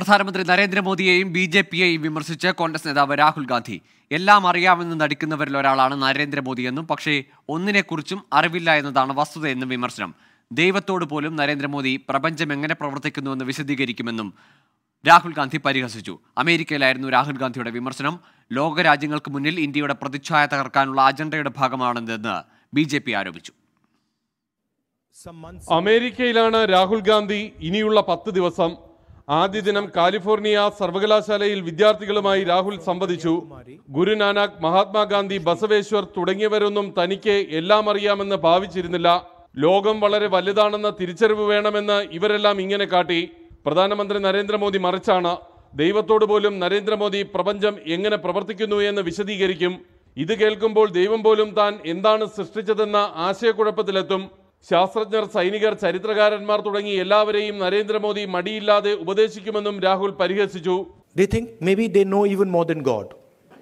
പ്രധാനമന്ത്രി നരേന്ദ്രമോദിയെയും B J പിയെയും വിമർശിച്ച് കോൺഗ്രസ് നേതാവ് രാഹുൽ ഗാന്ധി. എല്ലാം അറിയാമെന്ന് നടിക്കുന്നവരിൽ ഒരാളാണ് നരേന്ദ്രമോദിയെന്നും പക്ഷേ ഒന്നിനെക്കുറിച്ചും അറിവില്ല എന്നതാണ് വസ്തുതയെന്നും വിമർശനം. ദൈവത്തോട് പോലും നരേന്ദ്രമോദി പ്രപഞ്ചം എങ്ങനെ പ്രവർത്തിക്കുന്നുവെന്ന് വിശദീകരിക്കുമെന്നും രാഹുൽ ഗാന്ധി പരിഹസിച്ചു. അമേരിക്കയിലായിരുന്നു രാഹുൽ ഗാന്ധിയുടെ വിമർശനം. ലോകരാജ്യങ്ങൾക്ക് മുന്നിൽ ഇന്ത്യയുടെ പ്രതിച്ഛായ തകർക്കാനുള്ള അജണ്ടയുടെ ഭാഗമാണെന്ന് ബി ജെ പി ആരോപിച്ചു. അമേരിക്കയിലാണ് രാഹുൽ ഗാന്ധി ഇനിയുള്ള പത്ത് ദിവസം ആദ്യ ദിനം കാലിഫോർണിയ സർവകലാശാലയിൽ വിദ്യാർത്ഥികളുമായി രാഹുൽ സംവദിച്ചു. ഗുരുനാനാക് മഹാത്മാഗാന്ധി ബസവേശ്വർ തുടങ്ങിയവരൊന്നും തനിക്ക് എല്ലാം അറിയാമെന്ന് ഭാവിച്ചിരുന്നില്ല. ലോകം വളരെ വലുതാണെന്ന തിരിച്ചറിവ് വേണമെന്ന് ഇവരെല്ലാം ഇങ്ങനെ കാട്ടി. പ്രധാനമന്ത്രി നരേന്ദ്രമോദി മറിച്ചാണ്. ദൈവത്തോട് പോലും നരേന്ദ്രമോദി പ്രപഞ്ചം എങ്ങനെ പ്രവർത്തിക്കുന്നു എന്ന് വിശദീകരിക്കും. ഇത് കേൾക്കുമ്പോൾ ദൈവം പോലും താൻ എന്താണ് സൃഷ്ടിച്ചതെന്ന ആശയക്കുഴപ്പത്തിലെത്തും. ശാസ്ത്രജ്ഞർ സൈനികർ ചരിത്രകാരന്മാർ തുടങ്ങി എല്ലാവരെയും നരേന്ദ്രമോദി മടിയില്ലാതെ ഉപദേശിക്കുമെന്നും രാഹുൽ പരിഹസിച്ചു They think maybe they know even more than God.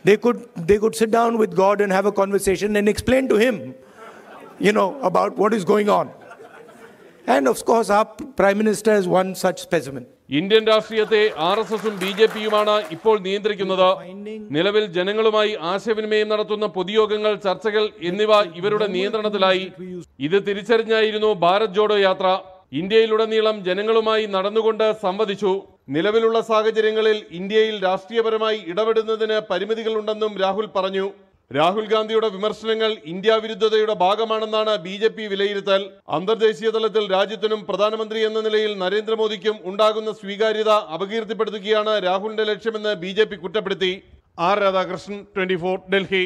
They could, they could sit down with God and have a conversation and explain to Him, you know, about what is going on. And of course ആ prime is one such specimen. Indian രാഷ്ട്രീയത്തെ R S എസും B J പിയുമാണ് ഇപ്പോൾ നിയന്ത്രിക്കുന്നത്. നിലവിൽ ജനങ്ങളുമായി ആശയവിനിമയം നടത്തുന്ന പൊതുയോഗങ്ങൾ ചർച്ചകൾ എന്നിവ ഇവരുടെ നിയന്ത്രണത്തിലായി. ഇത് തിരിച്ചറിഞ്ഞായിരുന്നു ഭാരത് ജോഡോ യാത്ര. ഇന്ത്യയിലുടനീളം ജനങ്ങളുമായി നടന്നുകൊണ്ട് സംവദിച്ചു. നിലവിലുള്ള സാഹചര്യങ്ങളിൽ ഇന്ത്യയിൽ രാഷ്ട്രീയപരമായി ഇടപെടുന്നതിന് പരിമിതികളുണ്ടെന്നും രാഹുൽ പറഞ്ഞു. രാഹുൽ ഗാന്ധിയുടെ വിമർശനങ്ങൾ ഇന്ത്യ വിരുദ്ധതയുടെ ഭാഗമാണെന്നാണ് ബി ജെ പി വിലയിരുത്തൽ. അന്തർദേശീയ തലത്തിൽ രാജ്യത്തിനും പ്രധാനമന്ത്രി എന്ന നിലയിൽ നരേന്ദ്രമോദിക്കും ഉണ്ടാകുന്ന സ്വീകാര്യത അപകീർത്തിപ്പെടുത്തുകയാണ് രാഹുലിന്റെ ലക്ഷ്യമെന്ന് ബി കുറ്റപ്പെടുത്തി. R Radhakrishnan twenty Delhi.